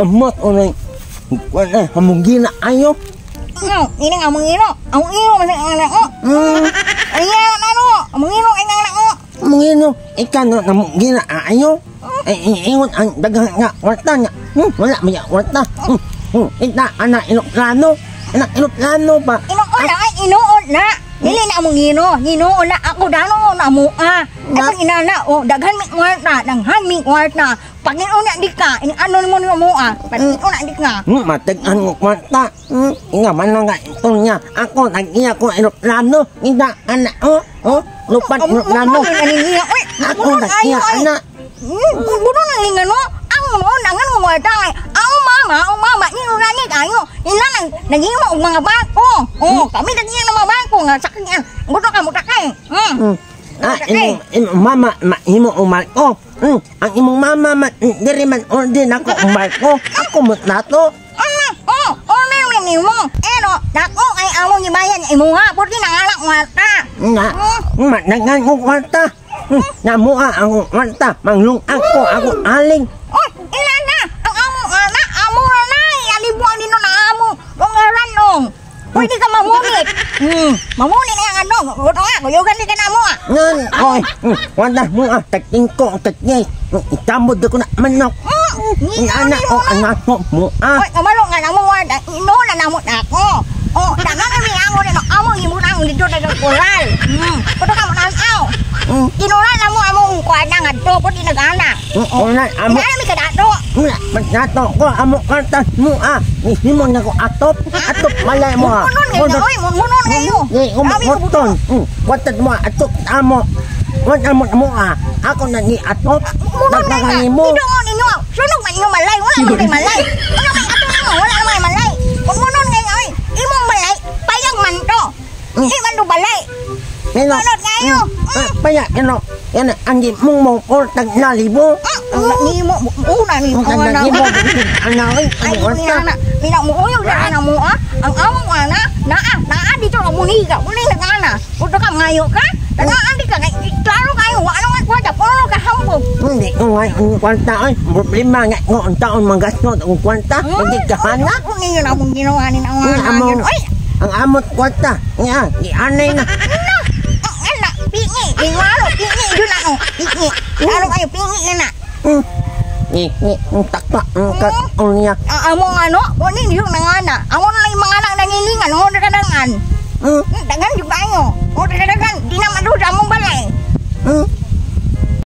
Amat orang. Wala, among gina ayo. Oh, ini nggak mengino, aku ino masih anak oh. Hmm, Iya, nano, mengino ini anak oh. among ino, ikan na among gina ayo. Eh, ingon ang dagang nga warta nga. Hmm, wala maya warta. Hmm, hmm, ita anak iloplano. Anak iloplano pa. Ino na, ay ino na. Dili na mong ngino, ngino na ako dano na mo ah. Na- Ako inana oh, daghan mi kwarta, daghan mi kwarta. Pagino na di ka, ini ano mo ni mo ah. Pagino na di ka. Hmm, matigan ng kwarta. Hmm, nga man lang ito niya. Ako, nag-iya ko iloplano. Ita anak, oh, oh, lupat iloplano. Ano ni niya? Oy, Ako, nag-iya anak. Hmm, budo na ngano. Ang mo dangan mo kwarta. Ang mama, ang mama ni ura ni tayo. Ila nang nagimo og mga bako. Oh, kami nagimo ng mga bako nga sakyan. Budo ka mo takay. Hmm. Hmm. Ah, imong, imong mama, ma, imong umal ko. Hmm, ang imong mama, ma, diri man order ako umal ko. Ako mo nato. Ano? Oh, oh, meron ni mo. Ero, dako ay amo gibayan imo ha. Pwede na nga lang kwarta. Nga, managan ko kwarta. Hmm, namuha ang kwarta. Manglung ako, ako aling. Oh, Pwede ka mamunit. Hmm, mamunit na nga nong. Buto nga, kuyugan di ka na mo ah. Ngan, oy, wala mo ah, tagting ko, tagnyay. Itamod ako na manok. Hmm, Ang ngino anak ni ko, mo na. anak ko mo ah. Oy, kamalo nga na mo wala. Ino na na mo na ako. Oh, dagan kami amo na no. Amo imo na ang dito na koral. Hmm, buto ka mo na aw. Hmm, Kinura na mo amo kwarta nga to. Pwede na gana. hmm, wala, amo. Ina mi kadato. Wala, magnato ko, amo kwarta mo ah. Hindi mo na ko atop, atop malay mo ah. Munon ngayon, oy, munon ngayon. Ni umukoton. Watad mo atop amo. Wat amo mo ah. Ako na ni atop. Munon ngayon. Mo. Hindi mo ninyo. Sunog man inyo malay. Wala mo kay malay. Wala may ato mo. Wala mo kay malay. Munon ngayon, imong malay, payag man to. Hmm. Di man do balay. Manot ah, Paya, ano, yan ang di mong mong or tag nalibo. Ang ni mo, una ni mo. Ang Ana, nalibo, anawin, Ay, ang ini wata. ana. Mina mo uyog sa ana mo ah. Ang among ana, naa, naa dito ka muniga. Muli na ana. Uto ka ngayo ka. Tanaan di ka. Klaro kayo. Wala nga kwarta. Puro ka hambog. Hindi ko nga ang kwanta ay problema nga ko ang taon magastos ang kwanta. Hindi ka hana. Ako ninyo na mong ginawa ni na Ang mga among, yun. Ay, ang amot kwanta. Nga, di anay na. Ano? Ang anak, pingi. Ingwaro, pingi. Yun na, oh. Pingi. Laro kayo, pingi na na. Hmm. Ni, ni, ang takpa, ang ka, ang niya. Ah, amo nga, no? O, hindi yung nangana. Amo na lang yung mga anak nangilingan. O, nagkadangan. Hmm. Hmm, Dagan yung tayo. O, nagkadangan. Di na maduda among balay.